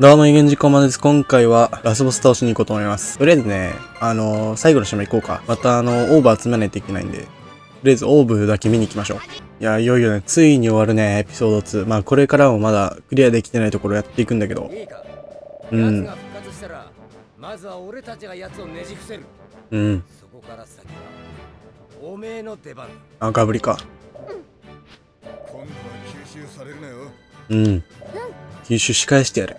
どうも、イゲンジコマです。今回はラスボス倒しに行こうと思います。とりあえずね、あのー、最後の島行こうか。またあのー、オーバー集めないといけないんで、とりあえずオーブだけ見に行きましょう。いや、いよいよね、ついに終わるね、エピソード2。まあ、これからもまだクリアできてないところやっていくんだけど。うん。まずは俺たちが奴をねじ伏せる。うん。そこから先は、おめえの出番。あ、ガブリか。今度は吸収されるなよ。うん。吸収し返してやる。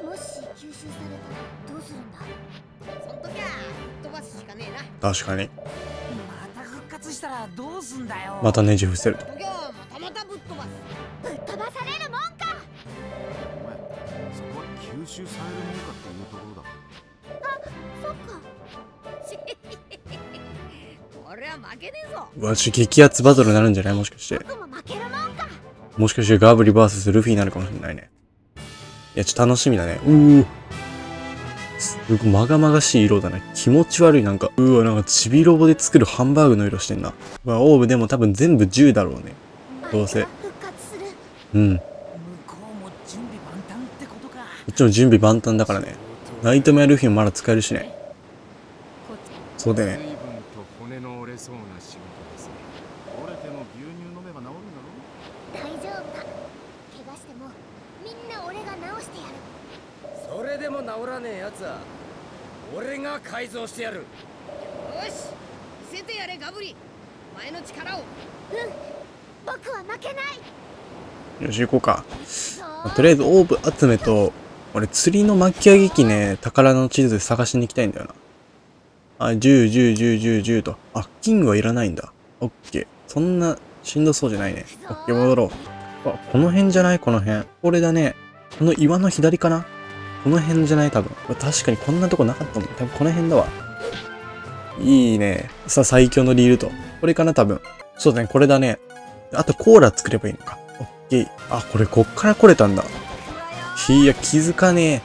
確かに。また復活したらどうすんだよ。またねじ伏せると。またまたぶっ飛ばす。ぶっ飛ばされるもんか。お前そこは吸収されるもんかっていうところだ。あそっか。俺は負けねえぞ。わし激アツバトルになるんじゃない？もしかして。もしかしてガブリバースルフィになるかもしれないね。いやちょっと楽しみだね。うーすごいまがまがしい色だね。気持ち悪いなんか。うわ、なんかちびロボで作るハンバーグの色してんな。まあ、オーブでも多分全部10だろうね。どうせ。うん。こっちも準備万端だからね。ナイトメアルフィンまだ使えるしね。そうでね。してやる。よし見せてやれガブリ。お前の力を。うん。僕は負けない。よし行こうか、まあ、とりあえずオーブ集めと俺釣りの巻き上げ機ね宝の地図で探しに行きたいんだよな。あ10、10、10、10、10と。あキングはいらないんだ。オッケー。そんなしんどそうじゃないね。オッケー戻ろう。あこの辺じゃない？この辺。これだね。この岩の左かな？この辺じゃない？多分。確かにこんなとこなかったもん。多分この辺だわ。いいね。さ、最強のリールと。これかな多分。そうだね、これだね。あとコーラ作ればいいのか。オッケー。あ、これこっから来れたんだ。いや、気づかねえ。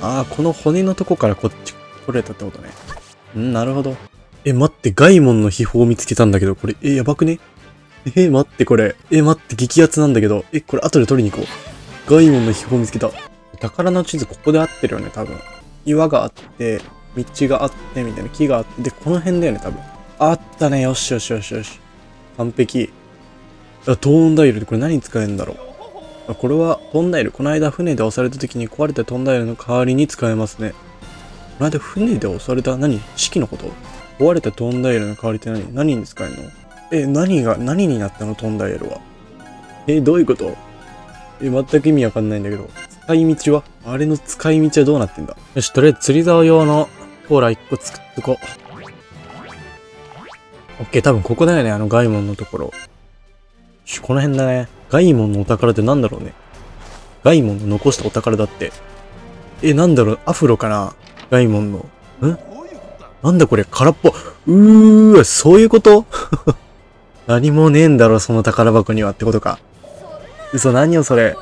ああ、この骨のとこからこっち来れたってことね。んなるほど。え、待って、ガイモンの秘宝を見つけたんだけど、これ、え、やばくね？え、待って、これ。え、待って、激アツなんだけど。え、これ後で取りに行こう。ガイモンの秘宝見つけた。宝の地図ここで合ってるよね、多分。岩があって、道があって、みたいな木があって、で、この辺だよね、多分。あったね、よしよしよしよし。完璧。あ、トーンダイルでこれ何に使えるんだろう。これはトンダイル。この間船で押された時に壊れたトンダイルの代わりに使えますね。この間船で押された何？式のこと？壊れたトンダイルの代わりって何？何に使えるの？え、何が、何になったのトーンダイルは？え、どういうこと？え、全く意味わかんないんだけど。使い道は？あれの使い道はどうなってんだ？よし、とりあえず釣り竿用のコーラ1個作っとこう。オッケー、多分ここだよね、あのガイモンのところ。この辺だね。ガイモンのお宝ってなんだろうね。ガイモンの残したお宝だって。え、なんだろう、アフロかな？ガイモンの。んなんだこれ、空っぽ。うーわ、そういうこと？何もねえんだろ、その宝箱にはってことか。嘘、何よ、それ。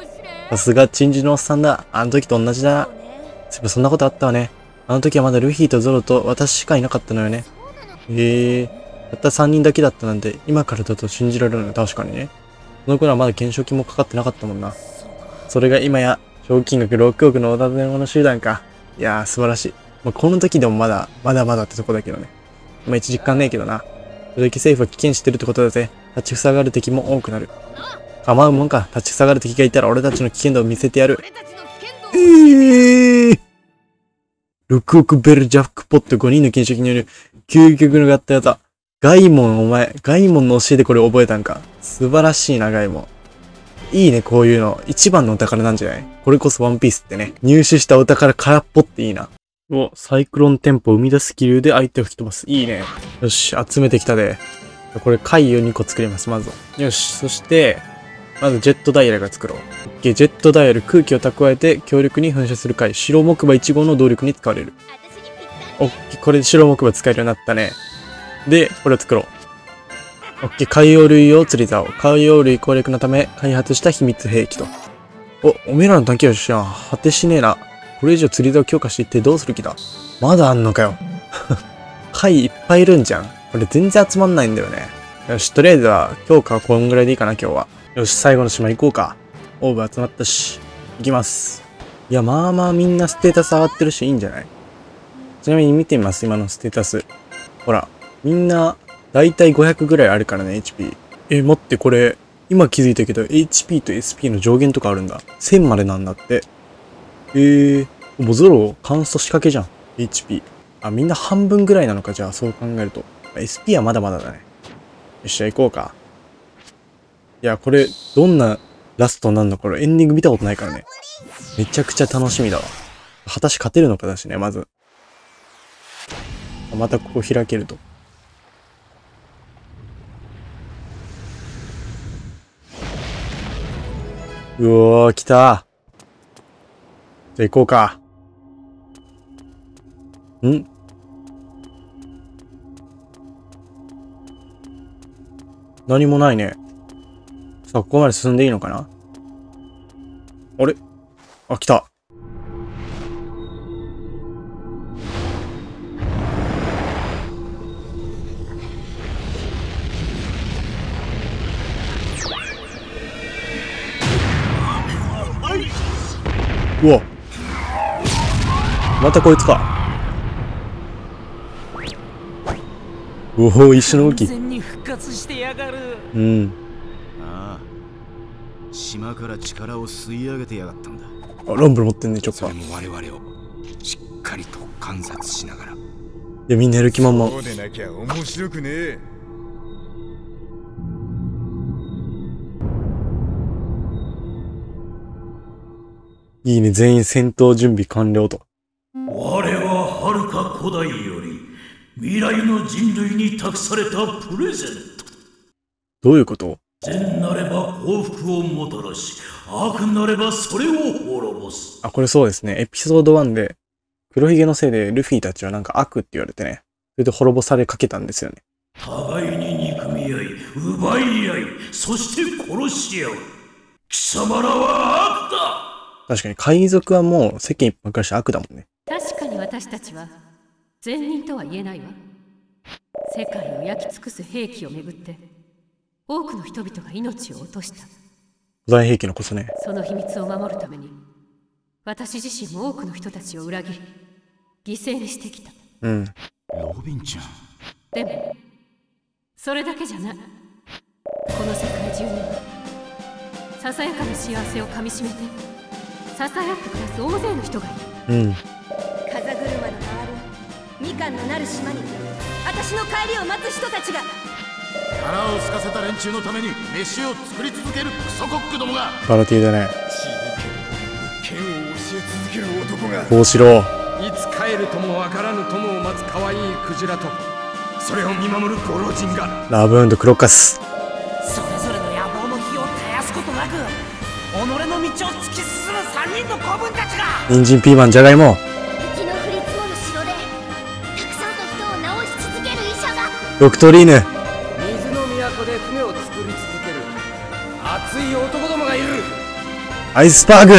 さすが珍珠のおっさんだ。あの時と同じだな。そういそんなことあったわね。あの時はまだルフィとゾロと私しかいなかったのよね。へえー、たった3人だけだったなんて今からだと信じられるの確かにね。その頃はまだ懸賞金もかかってなかったもんな。それが今や賞金額6億のお尋ね物集団か。いやー素晴らしい。まあ、この時でもまだ、まだまだってとこだけどね。まあ一実感ねえけどな。それだけ政府は危険してるってことだぜ。立ち塞がる敵も多くなる。構うもんか。立ち塞がる敵がいたら俺たちの危険度を見せてやる。えー、6億ベルジャックポット5人の金賞による究極の合体技。ガイモンお前、ガイモンの教えでこれ覚えたんか？素晴らしいな、ガイモン。いいね、こういうの。一番のお宝なんじゃない？これこそワンピースってね。入手したお宝空っぽっていいな。お、サイクロンテンポを生み出す気流で相手を吹き飛ばす。いいね。よし、集めてきたで。これ貝を2個作ります、まずよし、そして、まずジェットダイヤルが作ろう。ジェットダイヤル、空気を蓄えて強力に噴射する回、白木馬1号の動力に使われる。オッケー、これで白木馬使えるようになったね。で、これを作ろう。オッケー、海洋類用釣り竿。海洋類攻略のため開発した秘密兵器と。お、おめえらの探検は。果てしねえな。これ以上釣り竿強化していってどうする気だまだあんのかよ。貝いっぱいいるんじゃん。これ全然集まんないんだよね。よし、とりあえずは強化はこんぐらいでいいかな、今日は。よし、最後の島行こうか。オーブ集まったし。行きます。いや、まあまあみんなステータス上がってるしいいんじゃない？ちなみに見てみます、今のステータス。ほら、みんな、だいたい500ぐらいあるからね、HP。え、待って、これ、今気づいたけど、HP と SP の上限とかあるんだ。1000までなんだって。えー、もうゾロ、カンスト仕掛けじゃん。HP。あ、みんな半分ぐらいなのか、じゃあ、そう考えると。SP はまだまだだね。よっしゃ、行こうか。いや、これ、どんなラストになるのこれ、エンディング見たことないからね。めちゃくちゃ楽しみだわ。果たし勝てるのかだしね、まず。またここ開けると。うおー、来たじゃあ行こうか。ん？何もないね。さあ、ここまで進んでいいのかな？あれ？あ、来た。うわ。またこいつか。おお、一緒の動き。うん。から力を吸い上げてやがったんだあ、ランブル持ってんね、チョッパー。それも我々をしっかりと観察しながらいや、みんなやる気満々。そうでなきゃ面白くねえいいね、全員戦闘準備完了と。我は遥か古代より未来の人類に託されたプレゼントどういうこと？善なれば幸福をもたらし悪なればそれを滅ぼすあ、これそうですね。エピソード1で、黒ひげのせいでルフィたちはなんか悪って言われてね。それで滅ぼされかけたんですよね。互いに憎み合い奪い合いそして殺し合う貴様らは悪だ確かに海賊はもう世間一般からして悪だもんね。確かに私たちは善人とは言えないわ世界を焼き尽くす兵器をめぐって多くの人々が命を落とした古代兵器のこそね。その秘密を守るために私自身も多くの人たちを裏切り犠牲にしてきたうん。ロビンちゃんでもそれだけじゃないこの世界中にささやかな幸せをかみしめて支え合って暮らす大勢の人がいるうん。風車の回るみかんのなる島に私の帰りを待つ人たちが腹を空かせた連中のために飯を作り続けるクソコックどもがバラティだね。剣を教え続ける男がこうしろ。いつ帰るともわからぬ友を待つ可愛いクジラとそれを見守るご老人がラブクロッカス。それぞれの野望の火を絶やすことなく己の道を突き進む三人の子分たちが人参ピーマンじゃがいも。雪の降り積もる城でたくさんの人を治し続ける医者がドクトリーヌ。熱い男どもがいる。アイスパーグ。そん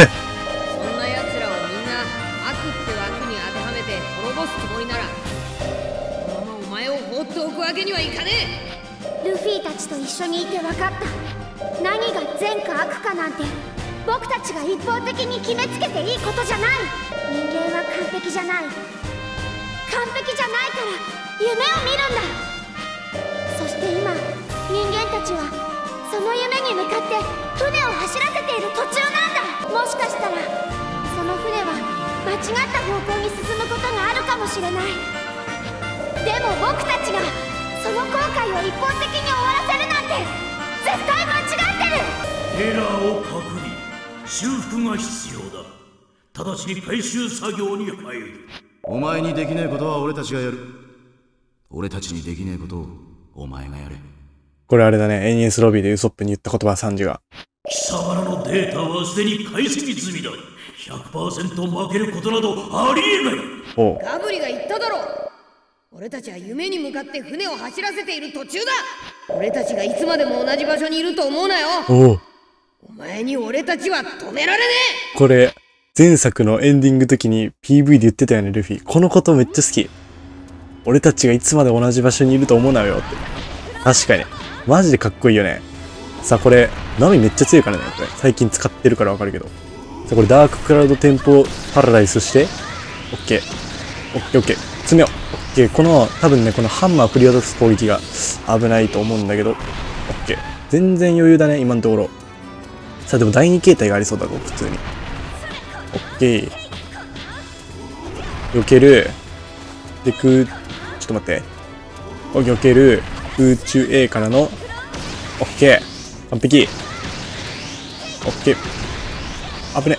な奴らをみんな悪って枠に当てはめて滅ぼすつもりならこのままお前を放っておくわけにはいかねえ。ルフィたちと一緒にいて分かった。何が善か悪かなんて僕たちが一方的に決めつけていいことじゃないしれないでも僕たちがその後悔を一方的に終わらせるなんて絶対間違ってる。エラーを確認修復が必要だ。直ちに回収作業に入る。お前にできねえことは俺たちがやる。俺たちにできねえことをお前がやれ。これあれだね。エニエスロビーでウソップに言った言葉サンジが。貴様らのデータはすでに解析済みだ100%負けることなどありえない。ガブリが言っただろ俺たちは夢に向かって船を走らせている途中だ俺たちがいつまでも同じ場所にいると思うなよおう。お前に俺たちは止められねこれ、前作のエンディング時に PV で言ってたよね、ルフィ。このことめっちゃ好き。俺たちがいつまで同じ場所にいると思うなよって。確かに。マジでかっこいいよね。さあ、これ、ナミめっちゃ強いからね、これ。最近使ってるからわかるけど。さあ、これダーククラウドテンポパラダイスして、オッケー。オッケーオッケー。詰めよう。オッケー。この、多分ね、このハンマー振り渡す攻撃が危ないと思うんだけど、オッケー。全然余裕だね、今のところ。さあ、でも第2形態がありそうだぞ、普通に。オッケー。避ける。で、空、ちょっと待って。お避ける。空中 A からの、オッケー。完璧。オッケー。危ね。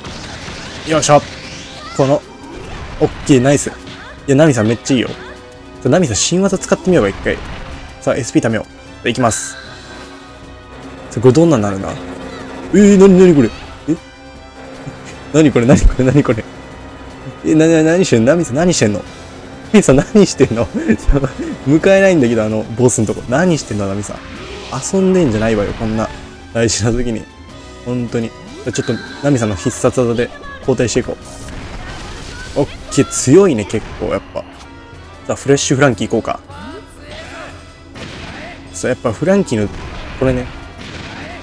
よいしょ。この、オッケー、ナイス。いや、ナミさんめっちゃいいよ。ナミさん新技使ってみようか、一回。さあ、SP 貯めよう。いきます。さあ、これどんなんなるんだえー、なになにこれ？え？なにこれ？なにこれ？なにこれ？え、な、な、何してんの？ナミさん何してんの？ナミさん何してんの？迎えないんだけど、あの、ボスのとこ。何してんの？ナミさん。遊んでんじゃないわよ、こんな大事な時に。本当に。ちょっと、ナミさんの必殺技で交代していこう。オッケー、強いね、結構、やっぱ。さあ、フレッシュフランキー行こうか。さあ、やっぱフランキーの、これね、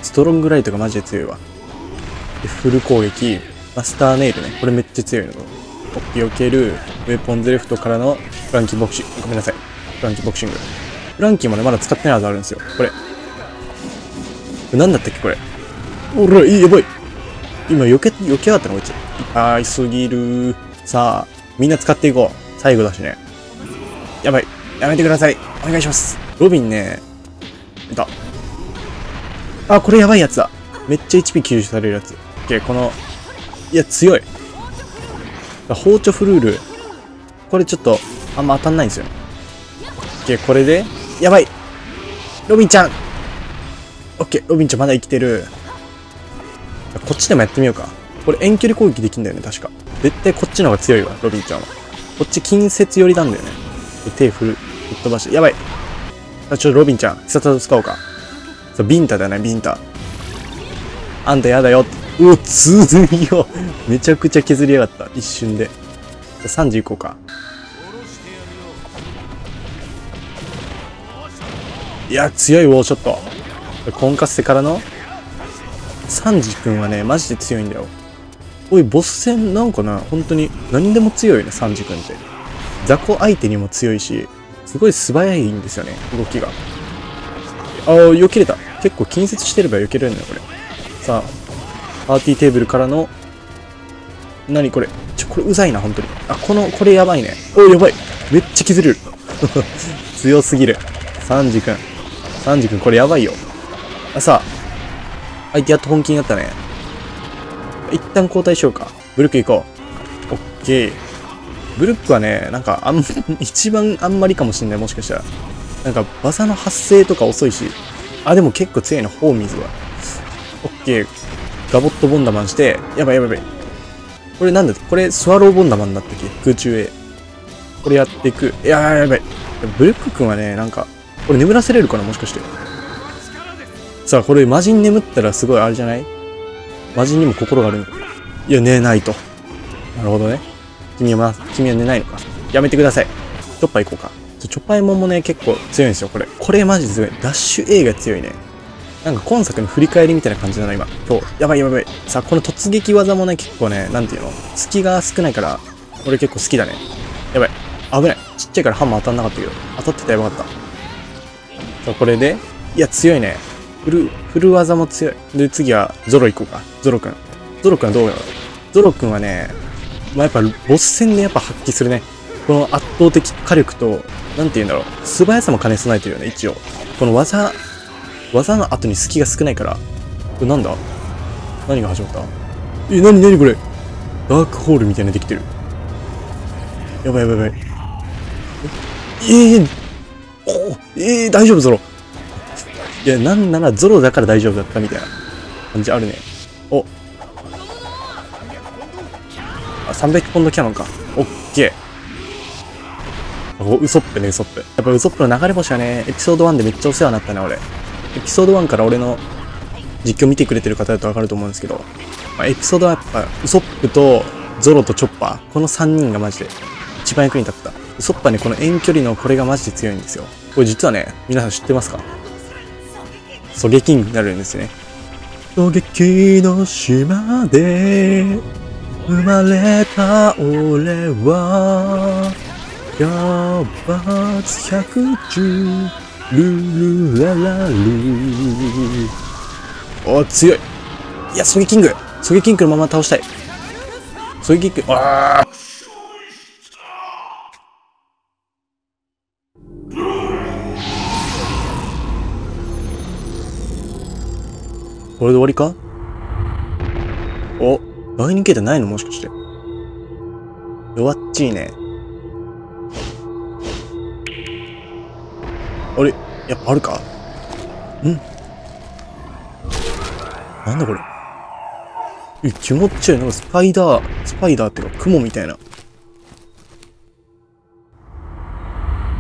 ストロングライトがマジで強いわ。で、フル攻撃、マスターネイルね。これめっちゃ強いの。オッケー、避ける、ウェポンズレフトからのフランキーボクシング。ごめんなさい。フランキーボクシング。フランキーもね、まだ使ってない技あるんですよ。これ。これ何だったっけ、これ。おら、いい、やばい。今、避け、避けやがったの、こいつ。あー、すぎる。さあ、みんな使っていこう。最後だしね。やばい。やめてください。お願いします。ロビンね、いた。あ、これやばいやつだ。めっちゃ HP 吸収されるやつ。オッケー、この、いや、強い。包丁フルール。これちょっと、あんま当たんないんですよね。オッケー、これで、やばい。ロビンちゃん。オッケー、ロビンちゃんまだ生きてる。こっちでもやってみようか。これ遠距離攻撃できんだよね、確か。絶対こっちの方が強いわ、ロビンちゃんは。こっち近接寄りなんだよね。手振る、吹っ飛ばして。やばい。あ、ちょっとロビンちゃん、必殺技使おうか。そう、ビンタだよね、ビンタ。あんたやだよ。うお、強いよ。めちゃくちゃ削りやがった。一瞬で。30いこうか。いや、強いウォーショット。コンカッセからのサンジ君はね、マジで強いんだよ。おい、ボス戦なんかな、本当に何でも強いよね、サンジ君って。雑魚相手にも強いし、すごい素早いんですよね、動きが。ああ、避けれた。結構近接してれば避けれるのよ、これ。さあ、パーティーテーブルからの、何これ？ちょ、これうざいな、本当に。あ、この、これやばいね。おやばい。めっちゃ削れる。強すぎる。サンジ君。サンジ君、これやばいよ。あ、さあ、相手やっと本気になったね。一旦交代しようか。ブルック行こう。オッケー。ブルックはね、なんか、あん、一番あんまりかもしんない、もしかしたら。なんか、技の発生とか遅いし。あ、でも結構強いな、ホーミーズは。オッケー。ガボットボンダマンして、やばいやばいやばい。これなんだこれ、スワローボンダマンだったっけ？空中へ。これやっていく。いやーやばい。ブルック君はね、なんか、これ眠らせれるかな？もしかして。さあ、これ魔人眠ったらすごいあれじゃない？魔人にも心があるの？いや、寝ないと。なるほどね。君は、君は寝ないのか。やめてください。チョッパ行こうか。ちょチョッパーエモンもね、結構強いんですよ、これ。これマジで強い。ダッシュ A が強いね。なんか今作の振り返りみたいな感じだな、今。今日。やばいやばいやばい。さあ、この突撃技もね、結構ね、なんていうの？隙が少ないから、俺結構好きだね。やばい。危ない。ちっちゃいからハンマー当たんなかったけど。当たってたらやばかった。さあ、これで、いや、強いね。フル、フル技も強い。で、次は、ゾロ行こうか。ゾロくん。ゾロくんはどうやろう？ゾロくんはね、まあ、やっぱ、ボス戦でやっぱ発揮するね。この圧倒的火力と、なんて言うんだろう。素早さも兼ね備えてるよね、一応。この技、技の後に隙が少ないから。これなんだ？何が始まった？え、なになにこれ？ダークホールみたいなできてる。やばいやばいやばい。ええー、おえー、大丈夫ゾロ。いや、なんならゾロだから大丈夫だったみたいな感じあるね。お。あ、300ポンドキャノンか。オッケー。お、ウソップね、ウソップ。やっぱウソップの流れ星はね、エピソード1でめっちゃお世話になったね、俺。エピソード1から俺の実況見てくれてる方だとわかると思うんですけど、まあ、エピソードはやっぱ、ウソップとゾロとチョッパー、この3人がマジで一番役に立った。ウソッパーね、この遠距離のこれがマジで強いんですよ。これ実はね、皆さん知ってますか？狙撃になるんですね。衝撃の島で生まれた俺はヤバツ110ルルララルお強い。いや、ソゲキング。ソゲキングのまま倒したい。ソゲキング、ああこれで終わりか？お、第2形態ないの？もしかして。弱っちいね。あれ？やっぱあるか？うんなんだこれ？え、気持ち悪い。なんかスパイダー、スパイダーっていうか雲みたいな。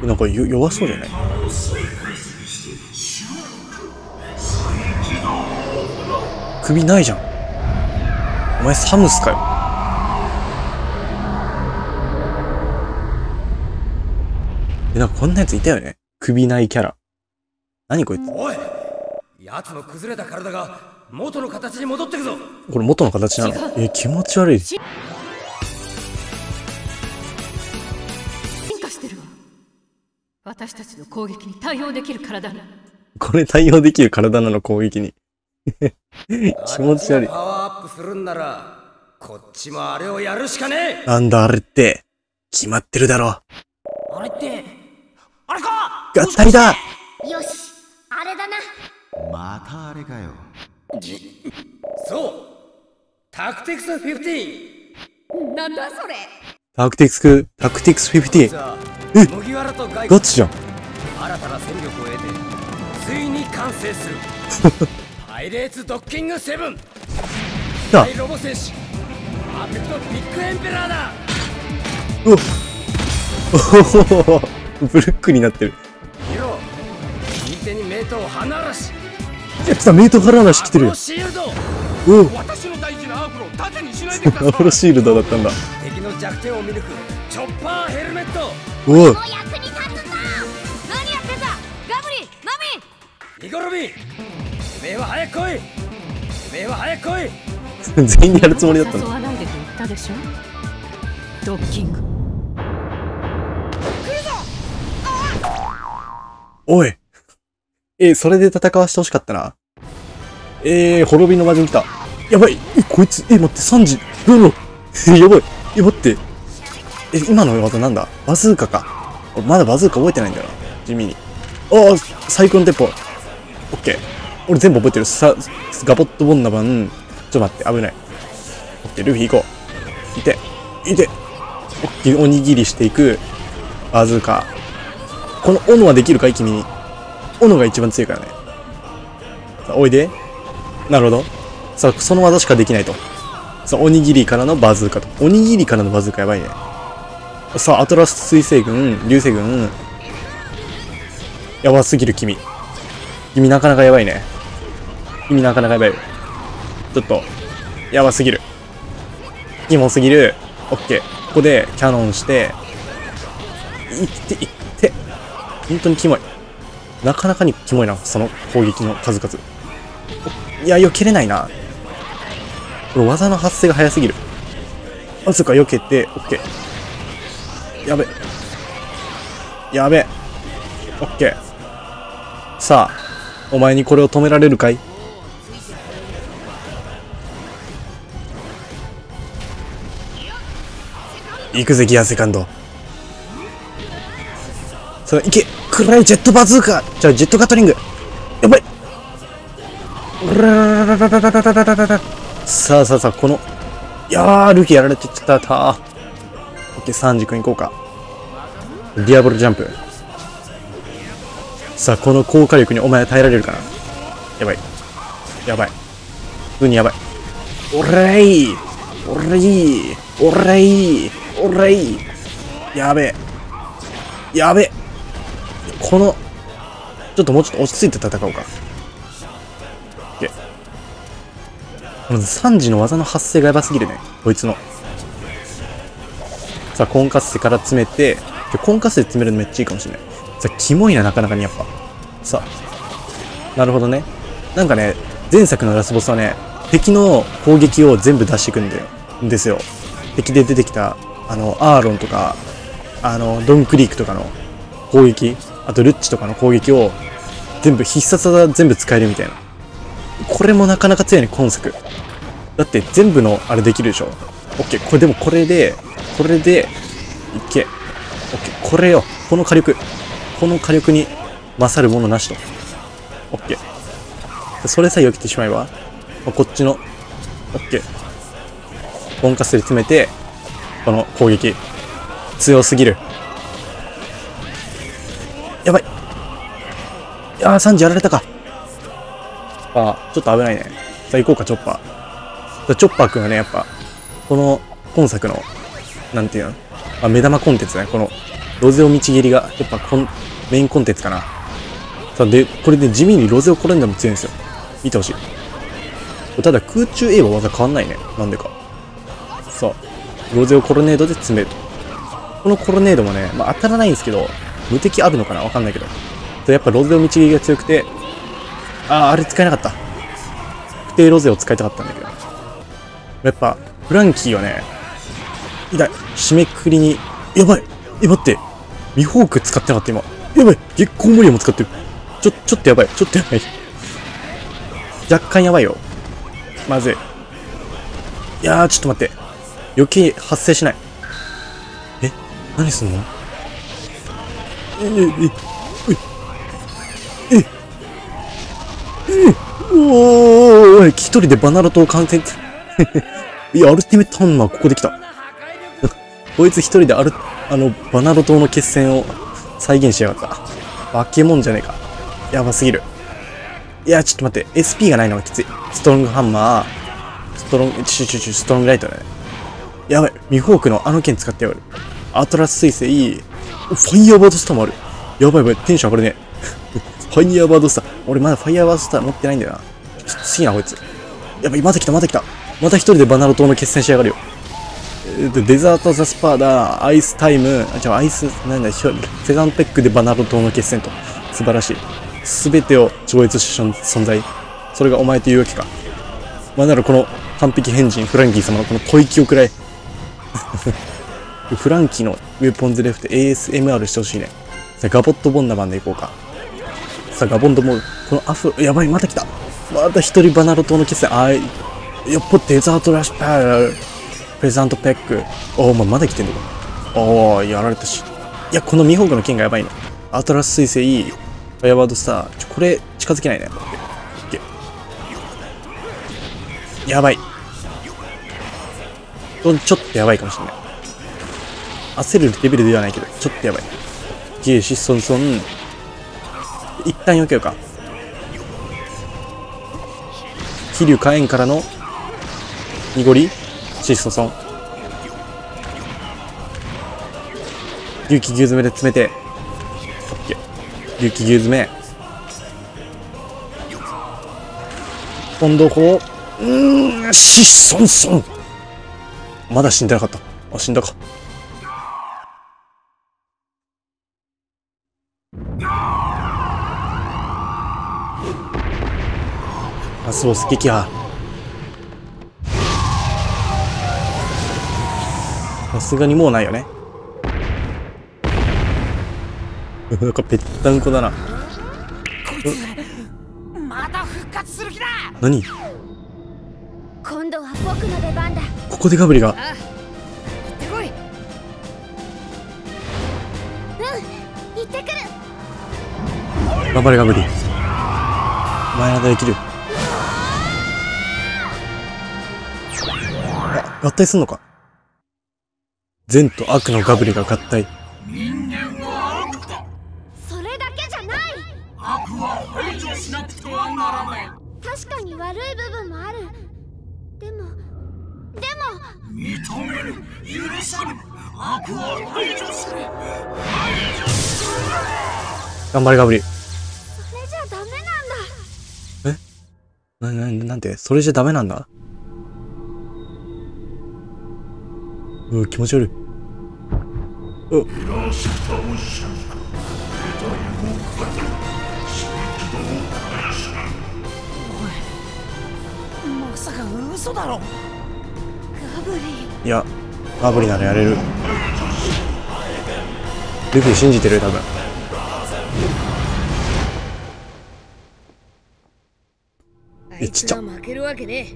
えなんか弱そうじゃない？首ないじゃん。お前サムスかよ。え、なんかこんなやついたよね。首ないキャラ。何こいつおい奴の崩れた体が元の形に戻ってくぞこれ元の形なのえ、気持ち悪い。進化してるわ私たちの攻撃に対応できる体にこれ対応できる体なの攻撃に。気持ち悪い。パワーアップするんならこっちもあれをやるしかねえ。なんだあれって。決まってるだろ。あれってあれか！合体だ！よしあれだな。またあれかよ。そう。タクティクス15なんだそれ。タクティクス、タクティクス50。さあえ？麦わらとガイガチじゃん？新たな戦力を得てついに完成する パイレーツドッキングセブン。だ大ロボ戦士。アペクトビッグエンペラーだ。うわおほほほブルックになってる。見ろ右手にメイトを花嵐や来た、メイトハラナシ来てるよ。アポロ。シールド。おお、私の大事なアフロを盾にしないでください。アポロシールドだったんだ。敵の弱点を見抜く。チョッパーヘルメット。おい、お役に立つんだ。何やってんだ。ガブリマニコロビンてめえは早く来いてめえは早く来い全員にやるつもりだったんだ。誘わないでと言ったでしょ？ドッキングおい。え、それで戦わしてほしかったな。えー、滅びの魔人来た。やばい。え、こいつ、え、待って、3時。どうぞ。え、やばい。え、待って。え、今の技なんだ？バズーカか。俺まだバズーカ覚えてないんだよな。地味に。ああ、サイクロンテッポ。オッケー。俺全部覚えてる。さ、ガボットボンナバン。ちょっと待って、危ない。オッケー、ルフィ行こう。いて。いて。オッケー、おにぎりしていく。バズーカ。この斧はできるかい君に。斧が一番強いからね。さあ、おいで。なるほど。さあ、その技しかできないと。さあ、おにぎりからのバズーカと。おにぎりからのバズーカやばいね。さあ、アトラス水星群、流星群。やばすぎる君。君なかなかやばいね。君なかなかやばい。ちょっと、やばすぎる。キモすぎる。オッケー。ここでキャノンして、いって、いって。本当にキモい。なかなかにキモいな、その攻撃の数々。いや、避けれないな。これ技の発生が早すぎる。あ、そっか、避けて、オッケー。やべ。やべ。オッケー。さあ、お前にこれを止められるかい？行くぜギアセカンド。それいけ。暗いジェットバズーカ。じゃあジェットカトリング。やばい。さあさあさあこのいやールキーやられてちゃったオッケーサ軸ジ行こうかディアボルジャンプさあ、この高火力にお前は耐えられるかな？やばい。やばい。普通にやばい。おらいおらいおらいおらいやべえ。やべえ。この、ちょっともうちょっと落ち着いて戦おうか。オッケー。この3時の技の発生がやばすぎるね。こいつの。さあ、コンカッセから詰めて、今日コンカッセ詰めるのめっちゃいいかもしれない。さ、キモいな、なかなかにやっぱ。さあ、なるほどね。なんかね、前作のラスボスはね、敵の攻撃を全部出していくんだよ。んですよ。敵で出てきた、あの、アーロンとか、あの、ドンクリークとかの攻撃、あとルッチとかの攻撃を全部必殺技全部使えるみたいな。これもなかなか強いね、今作。だって全部のあれできるでしょ。オッケー。これでもこれで、これで、いけ。オッケー。これよ。この火力。この火力に勝るものなしと。オッケー。それさえ避けてしまえば、こっちの、オッケー。ボンカスで詰めて、この攻撃。強すぎる。やばい。いやー、サンジやられたか。あー、ちょっと危ないね。さあ行こうか、チョッパー。チョッパーくんはね、やっぱ、この今作の、なんていうの、まあ、目玉コンテンツね。この、ロゼオ道切りが、やっぱコン、メインコンテンツかな。さあ、で、これで地味にロゼオコレンダも強いんですよ。見てほしい。ただ空中 A は技変わんないね。なんでか。さあ、ロゼオコロネードで詰めると。このコロネードもね、まあ当たらないんですけど、無敵あるのかな？わかんないけど。やっぱロゼオ道切りが強くて、あー、あれ使えなかった。不定ロゼを使いたかったんだけど。やっぱ、フランキーはね、痛い。締めくくりに、やばいえ、待って。ミホーク使ってなかった今。やばい月光モリアも使ってる。ちょ、ちょっとやばい。ちょっとやばい。若干やばいよ。まずい。いやー、ちょっと待って。余計発生しない。え何すんの？え、え、え、え、え、え、おー、一人でバナナ島完成。いや、アルティメットハンマーここで来た。こいつ一人である、あの、バナロ島の決戦を再現しやがった。化け物じゃねえか。やばすぎる。いや、ちょっと待って。SP がないのがきつい。ストロングハンマー、ストロング、チュチュチュ、ストロングライトね。やばい。ミホークのあの剣使ってやがる。アトラス彗星、ファイヤーバードスターもある。やばいやばい。テンション上がるね。ファイヤーバードスター。俺まだファイヤーバードスター持ってないんだよな。きついな、こいつ。やばい、また来た、また来た。また一人でバナロ島の決戦しやがるよ。えーとデザート・ザ・スパーダ、アイスタイム、あ、じゃあアイス、なんだ、セザンペックでバナロ島の決戦と。素晴らしい。すべてを超越した存在。それがお前というわけか。まあ、ならこの完璧変人、フランキー様のこの吐息をくらい。フランキーのウェポンズレフト ASMR してほしいね。さあ、ガボットボンナマンでいこうか。さあ、ガボンドも、このアフロ、やばい、また来た。また一人バナロ島の決戦。あい、やっぱデザートラッシュパープレザントペック。おお、ままだ来てんのか。おお、やられたし。いや、このミホークの剣がやばいね。アトラス彗星、ファイアワードスター。ちょ、これ、近づけないね。やばい。ちょちょっとやばいかもしれない。焦るレベルではないけど、ちょっとやばい。ゲーシソンソン。一旦避けようか。飛竜火炎からの濁りシソソン。龍気牛詰めで詰めて。オッケー。龍気牛詰め。今度こう。うん、シソンソン。まだ死んでなかった。あ、死んだか。ラスボス撃破。さすがにもうないよね。なんかぺったんこだな。こいつまた復活する気だ何？今度は僕の出番だここでガブリが。ってこいうん行ってくる頑張れガブリ。お前ならできる。あ、合体すんのか？善と悪のガブリが合体。人間は悪だそれだけじゃない。悪は排除しなくてはならない。確かに悪い部分もある。でもでも。認める。許さぬ悪は排除する排除する頑張れガブリ。それじゃダメなんだ。な、な、なんてそれじゃダメなんだ？うん、気持ち悪い。うラスタをしぬか得体をかけ刺激度を返すさか嘘だろ。ガブリいやガブリならやれる。ルフィ信じてる多分。あえちっちゃ負けるわけね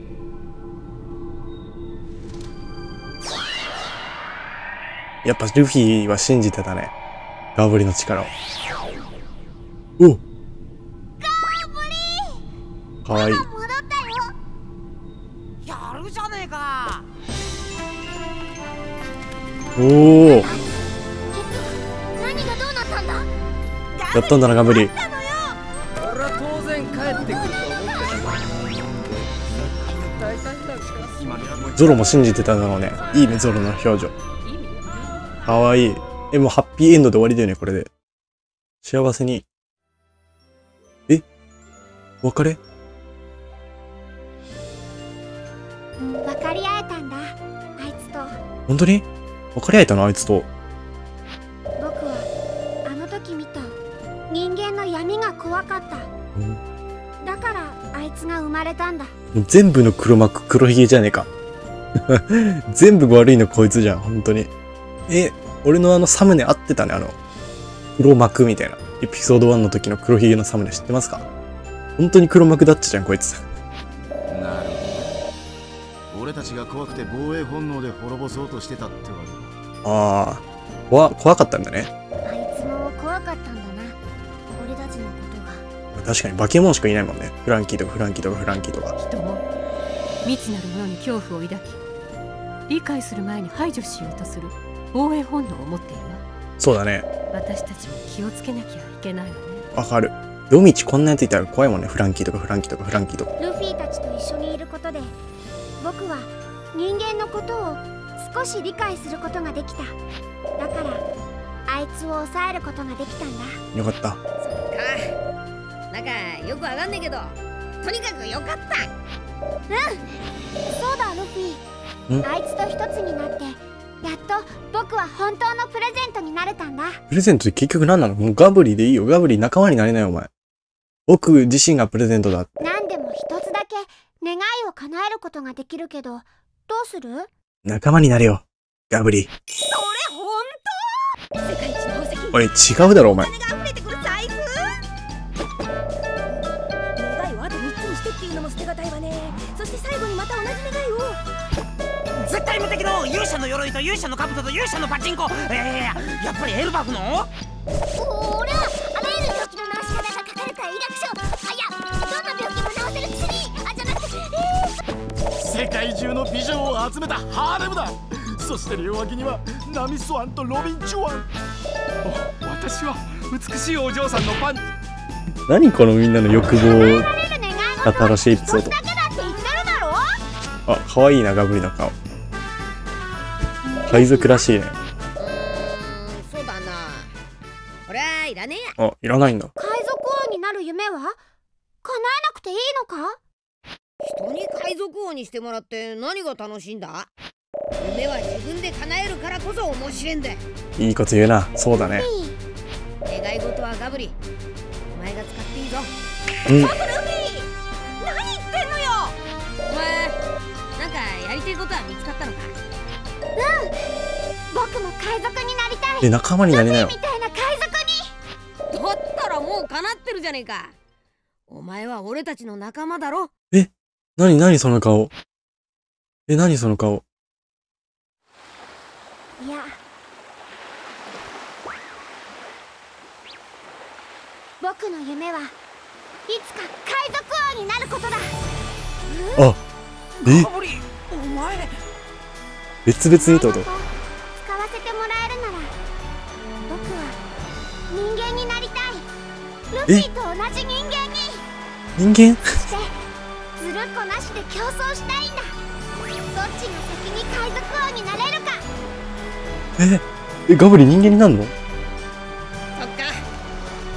やっぱルフィは信じてたね。ガブリの力を。お。かわいい。戻ったよ。やるじゃねえか。おお何がどうなったんだ？やったんだなガブリ俺は当然帰ってくると思ってた大体なんかゾロも信じてただろうね。いいねゾロの表情かわいい。えもうハッピーエンドで終わりだよねこれで。幸せに。え別れ？分かり合えたんだ。あいつと。本当に？別れ合えたの？あいつと。僕はあの時見た。人間の闇が怖かった。だからあいつが生まれたんだ。全部の黒幕黒ひげじゃねえか。全部悪いのこいつじゃん本当にえ俺のあのサムネ合ってたねあの黒幕みたいな。エピソード1の時の黒ひげのサムネ知ってますか？本当に黒幕だったじゃんこいつ。なるほど俺たちが怖くて防衛本能で滅ぼそうとしてたってわけ。ああ怖怖かったんだね。あいつも怖かったんだな。俺たちのことが。確かに化け物しかいないもんね。フランキーとかフランキーとかフランキーとか。人も未知なるものに恐怖を抱き理解する前に排除しようとする防衛本能を持っているわ。そうだね。私たちも気をつけなきゃいけないわね。わかる。夜道こんなやついたら怖いもんね。フランキーとかフランキーとかフランキーとか。ルフィたちと一緒にいることで僕は人間のことを少し理解することができた。だからあいつを抑えることができたんだ。よかった。か。なんかよくわかんねえけどとにかくよかった。そうだルフィ。ん？あいつと一つになってやっと僕は本当のプレゼントになれたんだ。プレゼントって結局何なの？もうガブリでいいよ。ガブリ仲間になれないよお前。僕自身がプレゼントだって。何でも一つだけ願いを叶えることができるけどどうする？仲間になれよ。ガブリ。世界一の宝石。おい違うだろお前を絶対無敵の勇者の鎧と勇者の兜と勇者のパチンコ。いやいやっぱりエルバフの？俺はあらゆる病気の治し方が書かれた医学書。あいやどんな病気も治せる薬あじゃなくてえ世界中の美女を集めたハーレムだそして両脇にはナミスワンとロビン・チュワン。お私は美しいお嬢さんのパン。何このみんなの欲望新しいエピソードあ可愛いなガブリの顔海賊らしいね。うーんそうだな。これはいらねえや。あいらないんだ。海賊王になる夢は？叶えなくていいのか？人に海賊王にしてもらって何が楽しいんだ？夢は自分で叶えるからこそ面白いんだ。いいこと言うな。そうだね。願い事はガブリ。お前が使っていいぞ。うん。ルフィ何言ってんのよ！お前なんかやりたいことは見つかったのか？僕も海賊になりたい。で仲間になりなよみたいな海賊に。だったらもう叶ってるじゃねえか。お前は俺たちの仲間だろ。何何その顔？え何その顔？いや。僕の夢はいつか海賊王になることだ。あえ？かぶりお前別々にってこと？使わせてもらえるなら僕は人間になりたい。ルフィと同じ人間に。人間？そしてずるっこなしで競争したいんだ。どっちが先に海賊王になれるか。え？えガブリ人間になんの？そっか。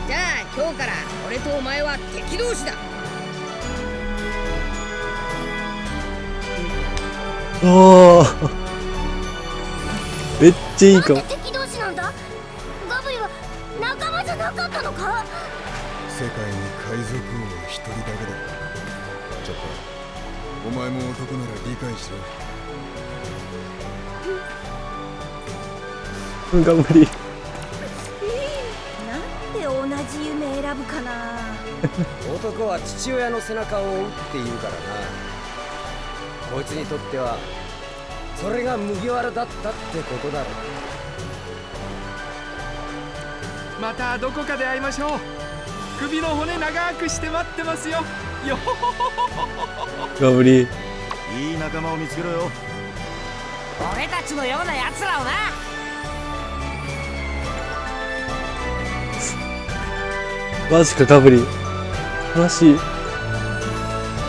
じゃあ今日から俺とお前は敵同士だ。ああめっちゃいい顔なんで敵同士なんだ。ガブリは仲間じゃなかったのか？世界に海賊王一人だけだ。ちょっとお前も男なら理解しろ。頑張り。なんで同じ夢選ぶかな？男は父親の背中を追うって言うからな。こいつにとってはそれが麦わらだったってことだろまたどこかで会いましょう。首の骨長くして待ってますよ。よほほほほ頑張りいい仲間を見つけろよ。俺たちのような奴らをな。マジかガブリ。悲しい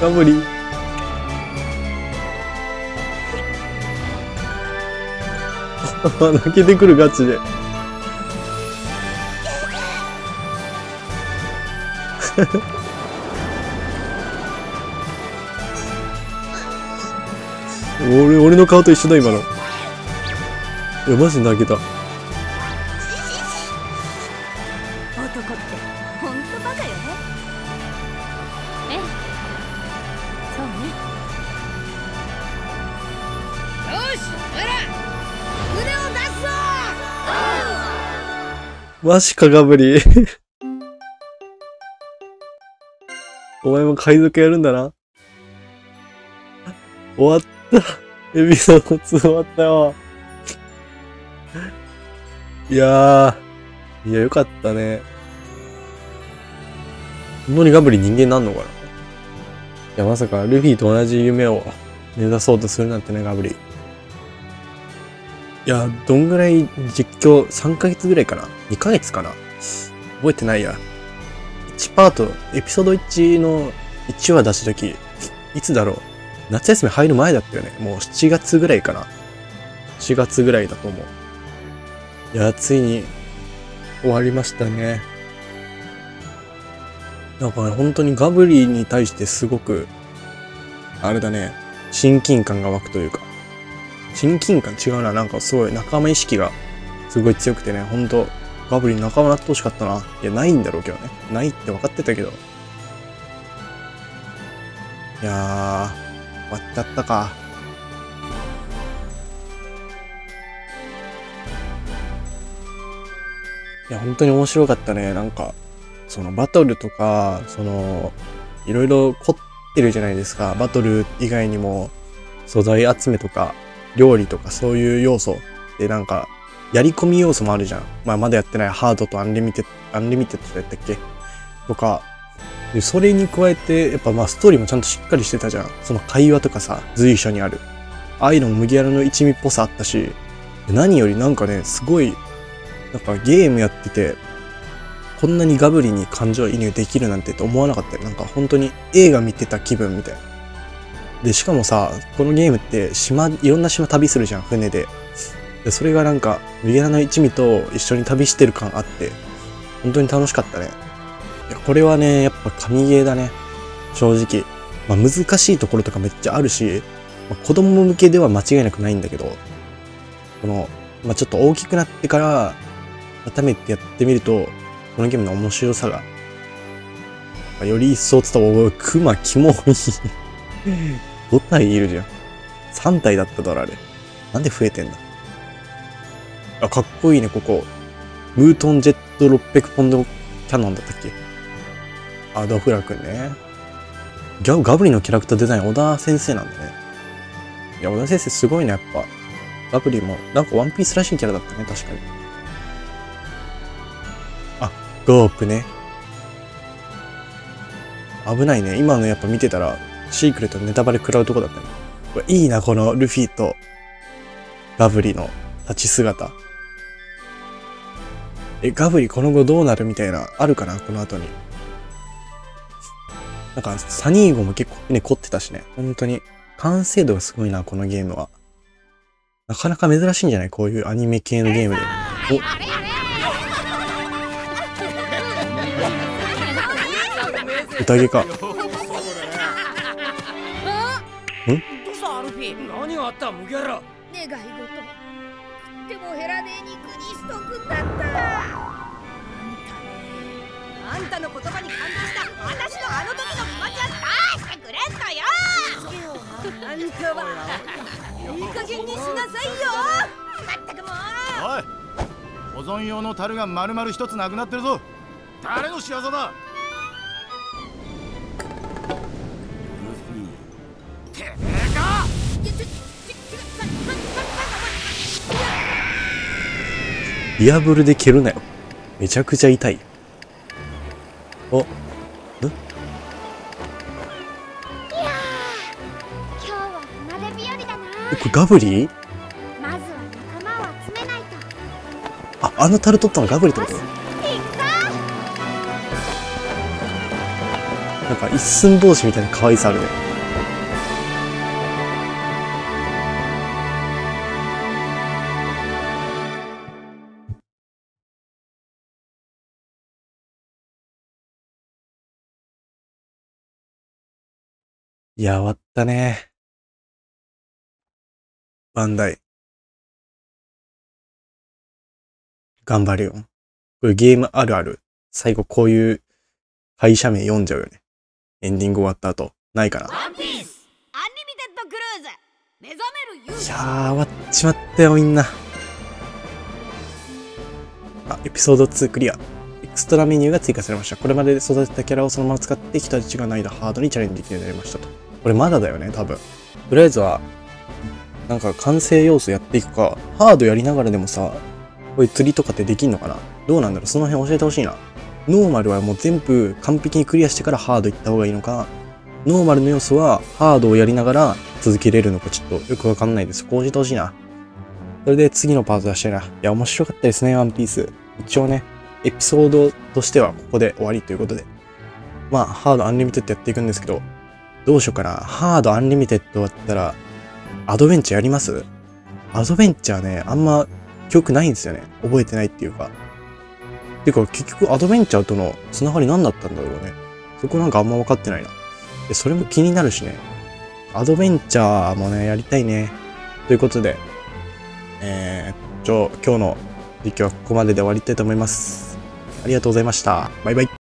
ガブリ 泣けてくるガチで。俺俺の顔と一緒だ今の。いやマジ泣けた。マジかガブリ お前も海賊やるんだな。終わった。エピソード2終わったよ。いやー。いや、よかったね。本当にガブリ人間なんのかないや、まさかルフィと同じ夢を目指そうとするなんてね、ガブリ。いや、どんぐらい実況、3ヶ月ぐらいかな ?2 ヶ月かな？覚えてないや。1パート、エピソード1の1話出した時、いつだろう？夏休み入る前だったよね。もう7月ぐらいかな。4月ぐらいだと思う。いや、ついに終わりましたね。なんかね、本当にガブリーに対してすごく、あれだね、親近感が湧くというか、親近感違うな、なんかすごい仲間意識がすごい強くてね、本当ガブリに仲間になってほしかったな。いや、ないんだろうけどね。ないって分かってたけど。いやー、終わっちゃったか。いや、本当に面白かったね。なんか、そのバトルとか、その、いろいろ凝ってるじゃないですか。バトル以外にも、素材集めとか、料理とかそういう要素でなんか、やり込み要素もあるじゃん。まあ、まだやってないハードとアンリミテッド、アンリミテッドやったっけ？とか、で、それに加えて、やっぱまあストーリーもちゃんとしっかりしてたじゃん。その会話とかさ、随所にある。ああいうのも麦わらの一味っぽさあったし、何よりなんかね、すごい、なんかゲームやってて、こんなにガブリに感情移入できるなんてって思わなかったよ。なんか本当に映画見てた気分みたいな。で、しかもさ、このゲームって島、いろんな島旅するじゃん、船で。で、それがなんか、麦わらの一味と一緒に旅してる感あって、本当に楽しかったね。いや、これはね、やっぱ神ゲーだね。正直。まあ難しいところとかめっちゃあるし、まあ、子供向けでは間違いなくないんだけど、この、まあちょっと大きくなってから、改めてやってみると、このゲームの面白さが、より一層伝わる。クマキモい。5体いるじゃん。3体だっただろ、あれ。なんで増えてんだあ、かっこいいね、ここ。ムートンジェット600ポンドキャノンだったっけあ、ドフラ君ね。ギャガブリのキャラクターデザイン、小田先生なんだね。いや、小田先生すごいね、やっぱ。ガブリも、なんかワンピースらしいキャラだったね、確かに。あ、ゴープね。危ないね。今のやっぱ見てたら、シークレットネタバレ食らうとこだったね。これいいな、このルフィとガブリの立ち姿。え、ガブリこの後どうなるみたいな、あるかなこの後に。なんか、サニーゴも結構ね、凝ってたしね。本当に。完成度がすごいな、このゲームは。なかなか珍しいんじゃない？こういうアニメ系のゲームで。お 宴か。何があった麦わら。願い事。食っても減らねえ肉にしとくんだった。あんたね。あんたの言葉に感動した。私のあの時の気持ちを出してくれんのよ。いかはいい加減にしなさいよ。まったくもうおい。保存用の樽が丸々一つなくなってるぞ。誰の仕業だリアブルで蹴るなよ。めちゃくちゃ痛い。お、いやー今日は船出日和だな。えこれガブリまずは仲間を集めないと。あ、あの樽取ったのガブリってこと？なんか一寸法師みたいな可愛さあるね。いや、終わったね。バンダイ。頑張るよ。これゲームあるある。最後こういう会社名読んじゃうよね。エンディング終わった後。ないかな。ワンピースアンリミテッドクルーズ目覚める勇者、いやー、終わっちまったよ、みんな。あ、エピソード2クリア。エクストラメニューが追加されました。これまで育てたキャラをそのまま使って人質がないだハードにチャレンジできるようになりましたと。これまだだよね、多分。とりあえずは、なんか完成要素やっていくか、ハードやりながらでもさ、こういう釣りとかってできんのかな？どうなんだろう？その辺教えてほしいな。ノーマルはもう全部完璧にクリアしてからハード行った方がいいのか、ノーマルの要素はハードをやりながら続けれるのかちょっとよくわかんないです。こう教えてほしいな。それで次のパート出したいな。いや、面白かったですね、ワンピース。一応ね、エピソードとしてはここで終わりということで。まあ、ハードアンリミテッドやっていくんですけど、どうしようかな。ハードアンリミテッドだったら、アドベンチャーやります？アドベンチャーね、あんま記憶ないんですよね。覚えてないっていうか。てか、結局アドベンチャーとのつながり何だったんだろうね。そこなんかあんま分かってないな。で、それも気になるしね。アドベンチャーもね、やりたいね。ということで、えー、ちょ、今日の実況はここまでで終わりたいと思います。ありがとうございました。バイバイ。